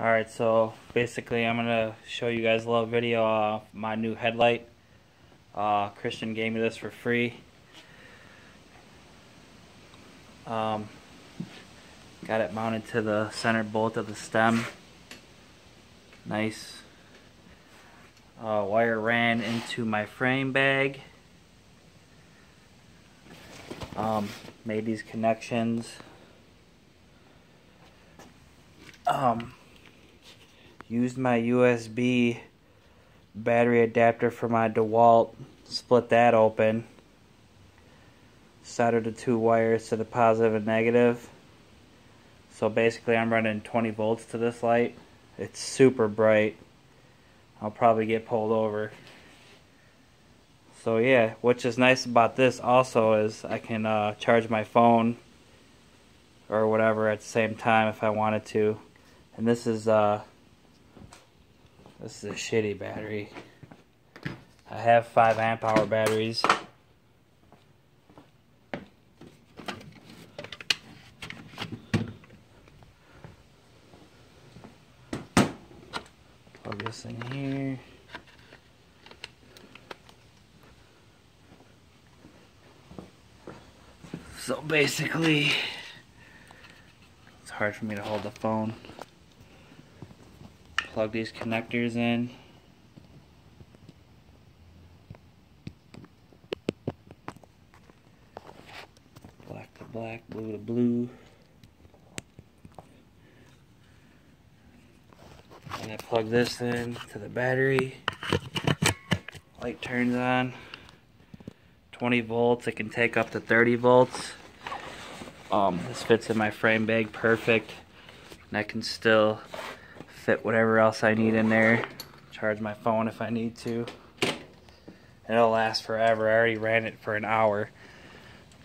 Alright, so basically I'm going to show you guys a little video of my new headlight. Uh, Christian gave me this for free. Um, got it mounted to the center bolt of the stem. Nice. Uh, wire ran into my frame bag. Um, made these connections. Um, used my USB battery adapter for my DeWalt, split that open, soldered the two wires to the positive and negative. So basically I'm running 20 volts to this light. It's super bright. I'll probably get pulled over. So yeah, which is nice about this also is I can uh, charge my phone or whatever at the same time if I wanted to. And this is uh, this is a shitty battery. I have 5 amp hour batteries. Plug this in here. So basically, it's hard for me to hold the phone plug these connectors in. Black to black, blue to blue. And I plug this in to the battery. Light turns on. 20 volts, it can take up to 30 volts. Um, this fits in my frame bag perfect. And I can still fit whatever else I need in there. Charge my phone if I need to. It'll last forever. I already ran it for an hour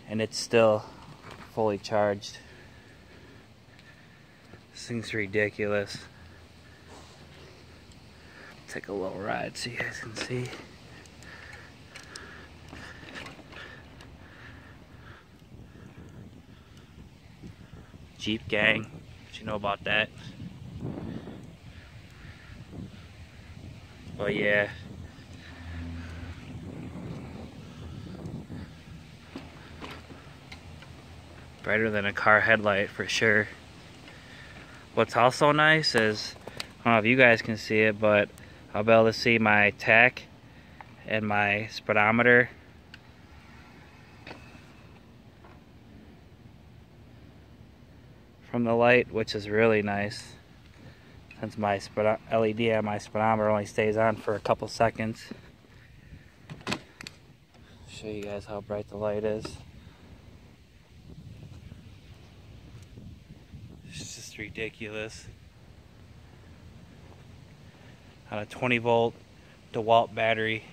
and it's still fully charged. This thing's ridiculous. Take a little ride so you guys can see. Jeep gang, what you know about that? But yeah. Brighter than a car headlight for sure. What's also nice is, I don't know if you guys can see it, but I'll be able to see my tach and my speedometer. From the light, which is really nice since my LED on my speedometer only stays on for a couple seconds. Show you guys how bright the light is. It's just ridiculous. On a 20 volt DeWalt battery.